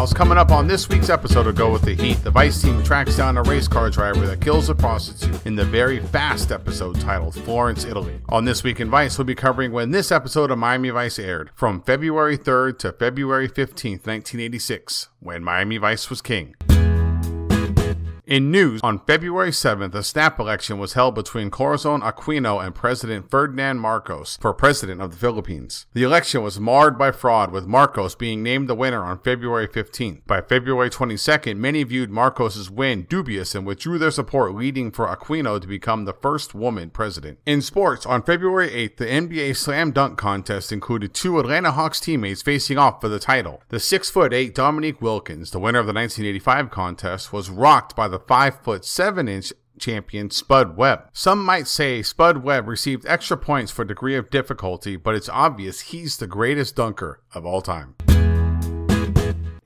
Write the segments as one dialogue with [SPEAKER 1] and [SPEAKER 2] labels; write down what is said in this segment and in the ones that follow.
[SPEAKER 1] Coming up on this week's episode of Go With The Heat, the Vice team tracks down a race car driver that kills a prostitute in the very fast episode titled Florence, Italy. On This Week in Vice, we'll be covering when this episode of Miami Vice aired, from February 3rd to February 15th, 1986, when Miami Vice was king. In news, on February 7th, a snap election was held between Corazon Aquino and President Ferdinand Marcos for president of the Philippines. The election was marred by fraud, with Marcos being named the winner on February 15th. By February 22nd, many viewed Marcos's win dubious and withdrew their support, leading for Aquino to become the first woman president. In sports, on February 8th, the NBA Slam Dunk Contest included two Atlanta Hawks teammates facing off for the title. The 6'8 Dominique Wilkins, the winner of the 1985 contest, was rocked by the five foot seven inch champion Spud Webb. Some might say Spud Webb received extra points for degree of difficulty, but it's obvious he's the greatest dunker of all time.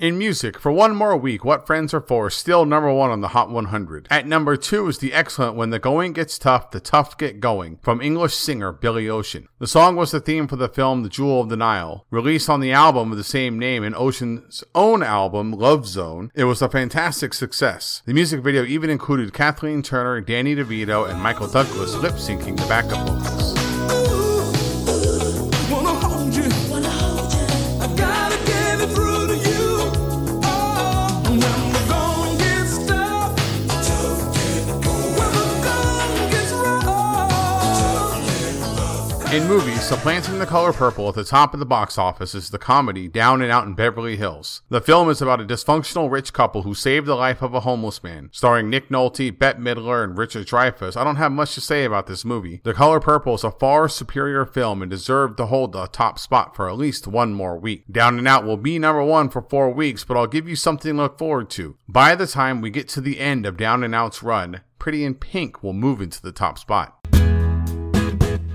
[SPEAKER 1] In music, for one more week, What Friends Are For still number one on the Hot 100. At number two is the excellent When the Going Gets Tough, the Tough Get Going from English singer Billy Ocean. The song was the theme for the film The Jewel of the Nile, released on the album of the same name and Ocean's own album, Love Zone. It was a fantastic success. The music video even included Kathleen Turner, Danny DeVito, and Michael Douglas lip syncing the backup vocals. In movies, supplanting the color purple at the top of the box office is the comedy Down and Out in Beverly Hills. The film is about a dysfunctional rich couple who saved the life of a homeless man. Starring Nick Nolte, Bette Midler, and Richard Dreyfuss, I don't have much to say about this movie. The Color Purple is a far superior film and deserved to hold the top spot for at least one more week. Down and Out will be number one for four weeks, but I'll give you something to look forward to. By the time we get to the end of Down and Out's run, Pretty in Pink will move into the top spot.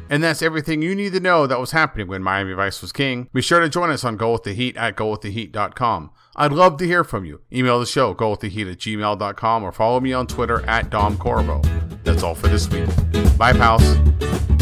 [SPEAKER 1] And that's everything you need to know that was happening when Miami Vice was king. Be sure to join us on Go With The Heat at GoWithTheHeat.com. I'd love to hear from you. Email the show, GoWithTheHeat at gmail.com, or follow me on Twitter at Dom Corriveau. That's all for this week. Bye, pals.